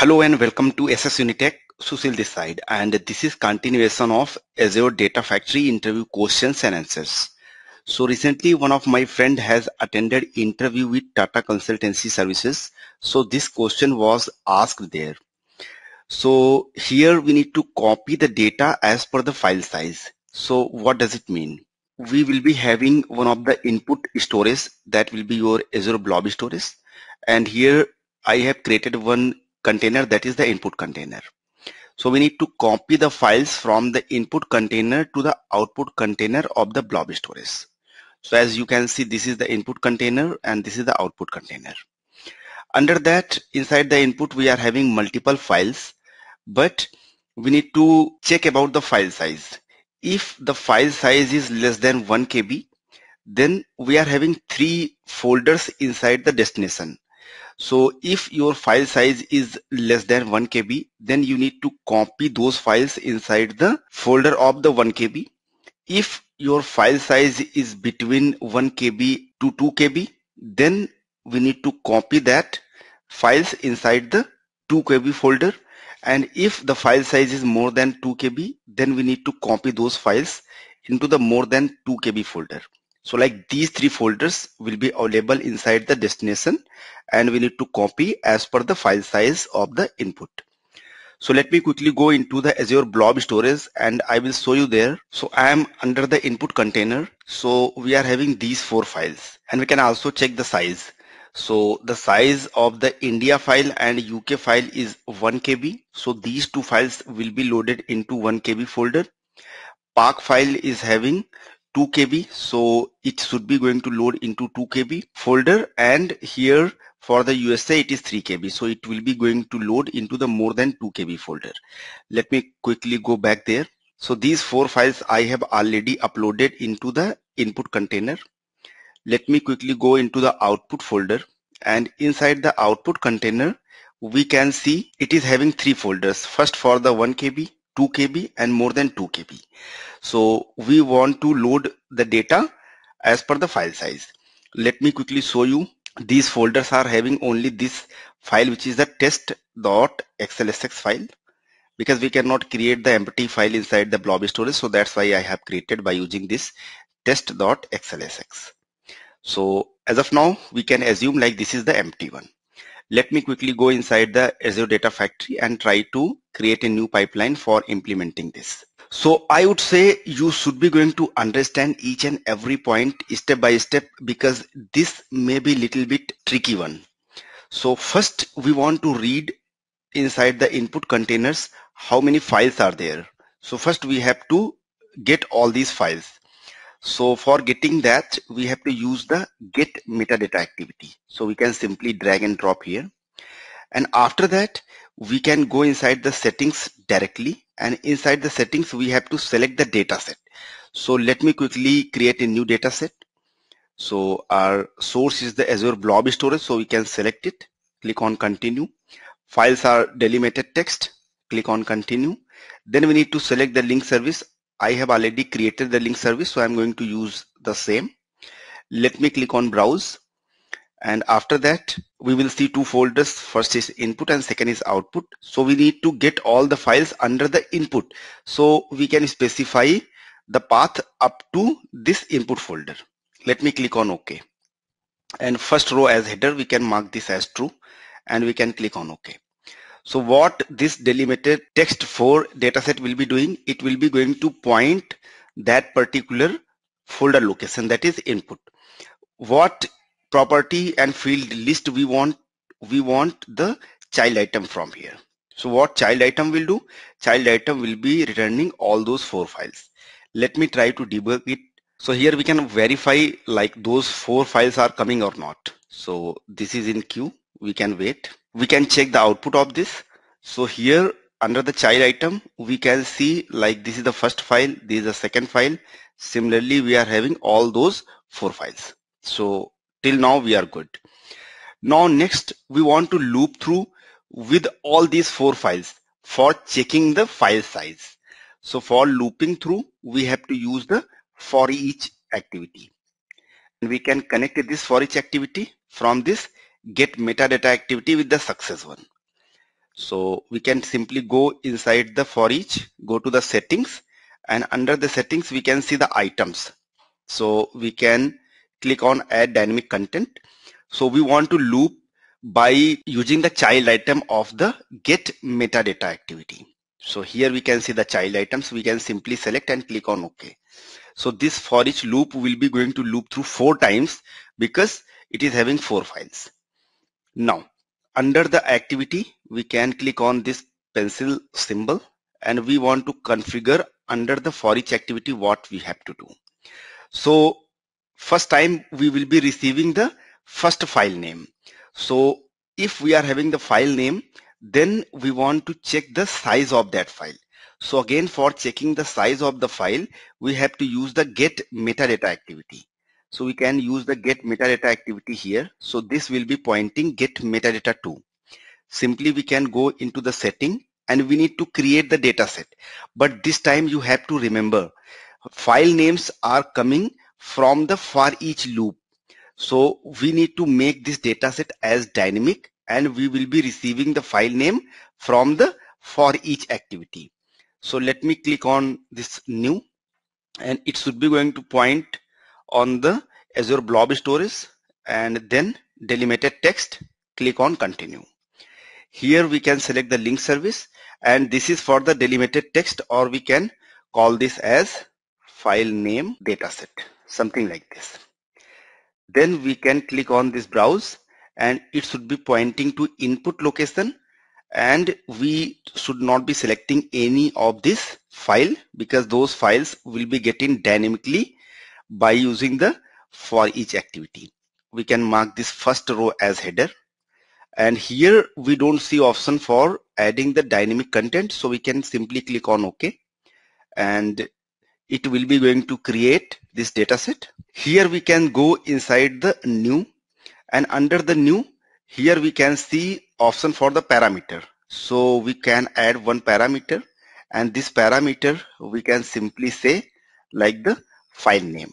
Hello and welcome to SS Unitech. Susil this side and this is continuation of Azure Data Factory interview questions and answers. So recently one of my friend has attended interview with Tata Consultancy Services. So this question was asked there. So here we need to copy the data as per the file size. So what does it mean? We will be having one of the input storage that will be your Azure Blob storage and here I have created one container that is the input container. So we need to copy the files from the input container to the output container of the blob storage. So as you can see, this is the input container and this is the output container. Under that, inside the input, we are having multiple files, but we need to check about the file size. If the file size is less than 1 KB, then we are having three folders inside the destination. So if your file size is less than 1 KB, then you need to copy those files inside the folder of the 1 KB. If your file size is between 1 KB to 2 KB, then we need to copy that files inside the 2 KB folder. And if the file size is more than 2 KB, then we need to copy those files into the more than 2 KB folder. So like these three folders will be available inside the destination and we need to copy as per the file size of the input. So let me quickly go into the Azure Blob storage and I will show you there. So I am under the input container. So we are having these four files and we can also check the size. So the size of the India file and UK file is 1 KB. So these two files will be loaded into 1 KB folder. Park file is having 2 KB so it should be going to load into 2 KB folder and here for the USA it is 3 KB so it will be going to load into the more than 2 KB folder. Let me quickly go back there. So these four files I have already uploaded into the input container. Let me quickly go into the output folder and inside the output container we can see it is having three folders. First for the 1 KB 2 KB and more than 2 KB. So we want to load the data as per the file size. Let me quickly show you. These folders are having only this file which is the test.xlsx file because we cannot create the empty file inside the blob storage. So that's why I have created by using this test.xlsx. So as of now, we can assume like this is the empty one. Let me quickly go inside the Azure Data Factory and try to create a new pipeline for implementing this. So I would say you should be going to understand each and every point step by step because this may be little bit tricky one. So first we want to read inside the input containers how many files are there. So first we have to get all these files. So for getting that, we have to use the get metadata activity. So we can simply drag and drop here. And after that, we can go inside the settings directly. And inside the settings, we have to select the data set. So let me quickly create a new data set. So our source is the Azure Blob storage. So we can select it, click on continue. Files are delimited text, click on continue. Then we need to select the link service. I have already created the link service, so I'm going to use the same. Let me click on browse. And after that, we will see two folders. First is input and second is output. So we need to get all the files under the input. So we can specify the path up to this input folder. Let me click on OK. And first row as header, we can mark this as true and we can click on OK. So what this delimited text for dataset will be doing, it will be going to point that particular folder location that is input. What property and field list we want, we want the child item from here. So what child item will do? Child item will be returning all those four files. Let me try to debug it. So here we can verify like those four files are coming or not. So this is in queue. We can wait we can check the output of this. So here under the child item, we can see like this is the first file, this is the second file. Similarly, we are having all those four files. So till now we are good. Now next we want to loop through with all these four files for checking the file size. So for looping through, we have to use the for each activity. And we can connect this for each activity from this get metadata activity with the success one. So we can simply go inside the for each, go to the settings and under the settings we can see the items. So we can click on add dynamic content. So we want to loop by using the child item of the get metadata activity. So here we can see the child items. We can simply select and click on OK. So this for each loop will be going to loop through four times because it is having four files. Now under the activity, we can click on this pencil symbol and we want to configure under the for each activity what we have to do. So first time we will be receiving the first file name. So if we are having the file name, then we want to check the size of that file. So again, for checking the size of the file, we have to use the get metadata activity. So we can use the get metadata activity here. So this will be pointing get metadata to. Simply we can go into the setting and we need to create the data set. But this time you have to remember file names are coming from the for each loop. So we need to make this data set as dynamic and we will be receiving the file name from the for each activity. So let me click on this new and it should be going to point on the Azure Blob Storage and then delimited text, click on continue. Here we can select the link service and this is for the delimited text or we can call this as file name dataset, something like this. Then we can click on this browse and it should be pointing to input location and we should not be selecting any of this file because those files will be getting dynamically by using the for each activity. We can mark this first row as header and here we don't see option for adding the dynamic content so we can simply click on OK and it will be going to create this data set. Here we can go inside the new and under the new here we can see option for the parameter. So we can add one parameter and this parameter we can simply say like the file name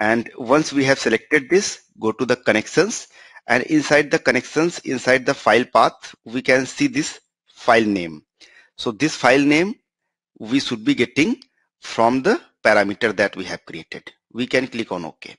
and once we have selected this go to the connections. And inside the connections inside the file path we can see this file name. So this file name we should be getting from the parameter that we have created. We can click on ok.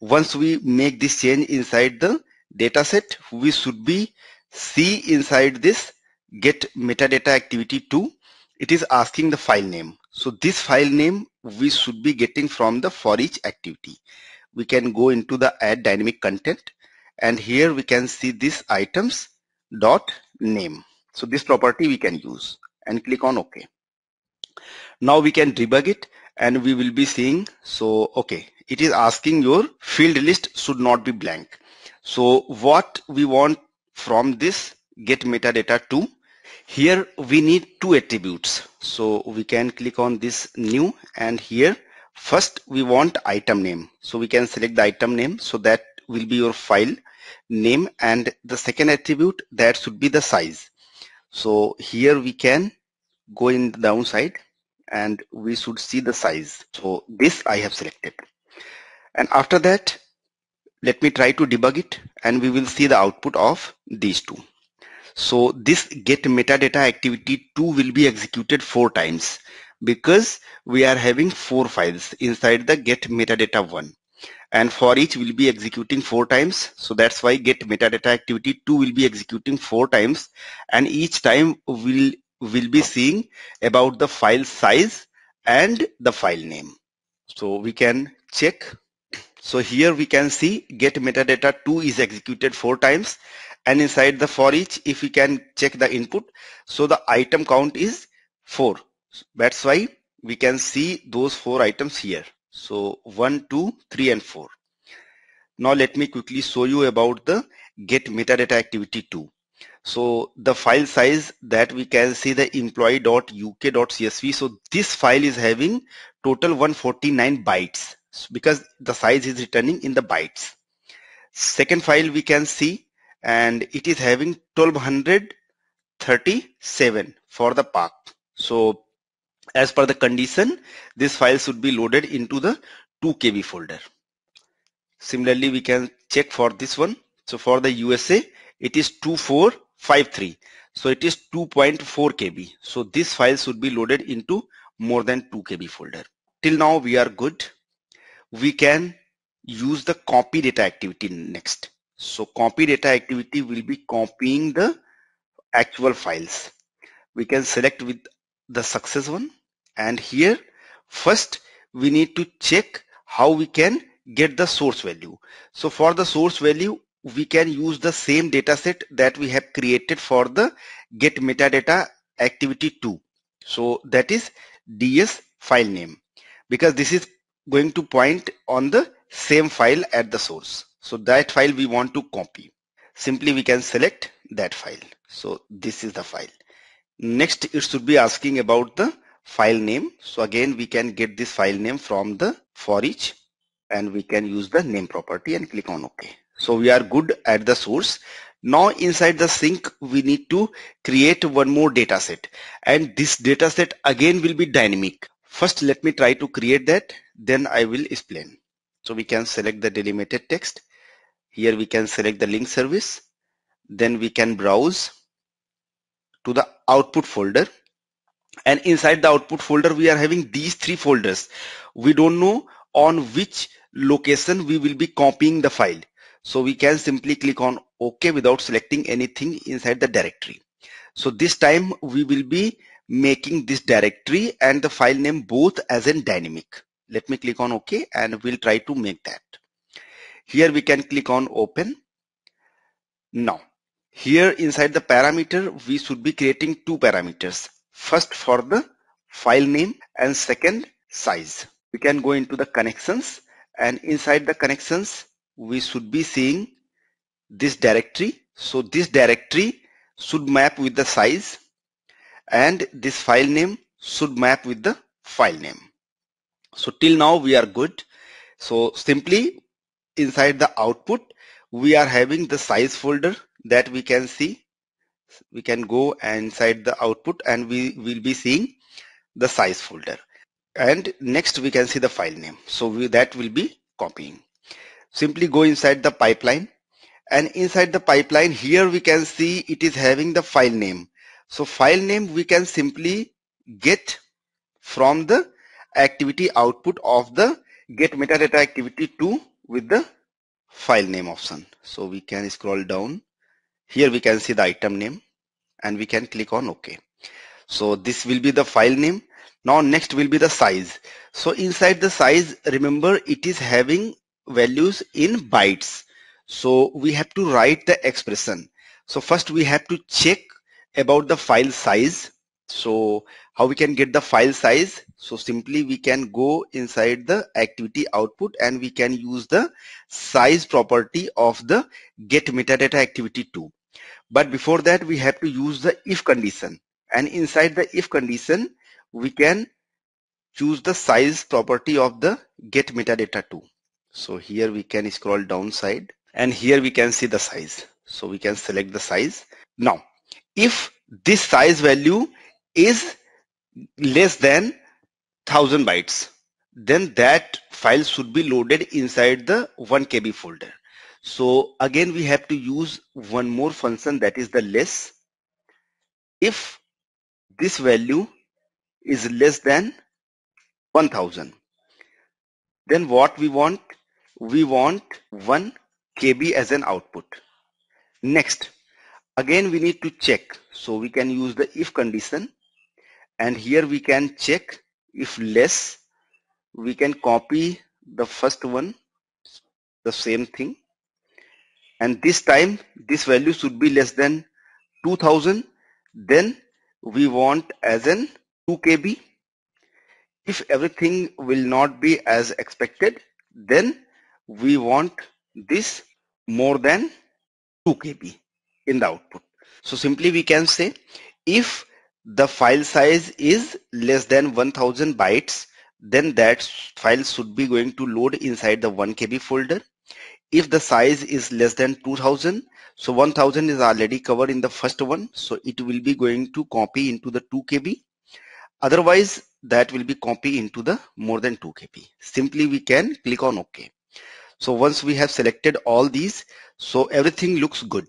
Once we make this change inside the dataset we should be see inside this get metadata activity 2 it is asking the file name. So this file name we should be getting from the for each activity. We can go into the add dynamic content and here we can see this items dot name. So this property we can use and click on OK. Now we can debug it and we will be seeing so okay it is asking your field list should not be blank. So what we want from this get metadata to here we need two attributes. So we can click on this new and here first we want item name. So we can select the item name. So that will be your file name and the second attribute that should be the size. So here we can go in the downside and we should see the size. So this I have selected. And after that, let me try to debug it and we will see the output of these two. So this get metadata activity 2 will be executed four times because we are having four files inside the get metadata 1 and for each will be executing four times. So that's why get metadata activity 2 will be executing four times. And each time will will be seeing about the file size and the file name. So we can check. So here we can see get metadata 2 is executed four times and inside the for each if we can check the input so the item count is 4 that's why we can see those four items here. So 1 2 3 and 4 now let me quickly show you about the get metadata activity 2 so the file size that we can see the employee.uk.csv so this file is having total 149 bytes because the size is returning in the bytes. Second file we can see and it is having 1237 for the path. So as per the condition, this file should be loaded into the 2 KB folder. Similarly, we can check for this one. So for the USA, it is 2453. So it is 2.4 KB. So this file should be loaded into more than 2 KB folder. Till now we are good. We can use the copy data activity next. So copy data activity will be copying the actual files. We can select with the success one and here first we need to check how we can get the source value. So for the source value we can use the same data set that we have created for the get metadata activity 2. So that is ds file name because this is going to point on the same file at the source. So that file we want to copy. Simply we can select that file. So this is the file. Next it should be asking about the file name. So again we can get this file name from the for each and we can use the name property and click on OK. So we are good at the source. Now inside the sink, we need to create one more data set and this data set again will be dynamic. First, let me try to create that. Then I will explain. So we can select the delimited text. Here we can select the link service. Then we can browse to the output folder. And inside the output folder, we are having these three folders. We don't know on which location we will be copying the file. So we can simply click on OK without selecting anything inside the directory. So this time we will be making this directory and the file name both as in dynamic. Let me click on OK and we'll try to make that. Here we can click on open. Now here inside the parameter we should be creating two parameters. First for the file name and second size. We can go into the connections and inside the connections we should be seeing this directory. So this directory should map with the size and this file name should map with the file name. So till now we are good. So simply inside the output, we are having the size folder that we can see. We can go inside the output and we will be seeing the size folder. And next we can see the file name. So we, that will be copying simply go inside the pipeline and inside the pipeline here we can see it is having the file name so file name we can simply get from the activity output of the get metadata activity 2 with the file name option so we can scroll down here we can see the item name and we can click on ok so this will be the file name now next will be the size so inside the size remember it is having values in bytes. So we have to write the expression. So first we have to check about the file size. So how we can get the file size? So simply we can go inside the activity output and we can use the size property of the get metadata activity 2. But before that we have to use the if condition and inside the if condition we can choose the size property of the get metadata 2. So here we can scroll down side and here we can see the size. So we can select the size. Now, if this size value is less than 1000 bytes, then that file should be loaded inside the 1 KB folder. So again, we have to use one more function that is the less. If this value is less than 1000, then what we want we want 1 KB as an output. Next, again we need to check. So we can use the if condition and here we can check if less, we can copy the first one, the same thing. And this time this value should be less than 2000. Then we want as an 2 KB. If everything will not be as expected, then we want this more than 2 KB in the output. So simply we can say if the file size is less than 1000 bytes, then that file should be going to load inside the 1 KB folder. If the size is less than 2000, so 1000 is already covered in the first one, so it will be going to copy into the 2 KB. Otherwise, that will be copy into the more than 2 KB. Simply we can click on OK. So once we have selected all these, so everything looks good.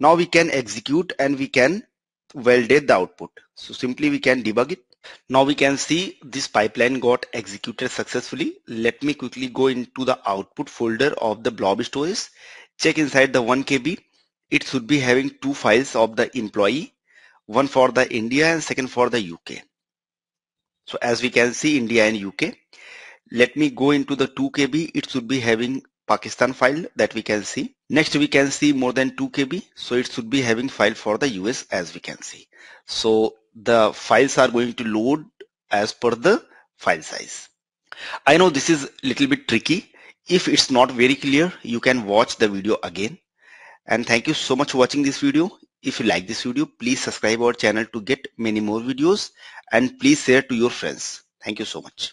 Now we can execute and we can validate the output. So simply we can debug it. Now we can see this pipeline got executed successfully. Let me quickly go into the output folder of the blob storage. Check inside the 1 KB. It should be having two files of the employee, one for the India and second for the UK. So as we can see India and UK. Let me go into the 2 KB. It should be having Pakistan file that we can see. Next we can see more than 2 KB. So it should be having file for the US as we can see. So the files are going to load as per the file size. I know this is a little bit tricky. If it's not very clear, you can watch the video again. And thank you so much for watching this video. If you like this video, please subscribe our channel to get many more videos and please share to your friends. Thank you so much.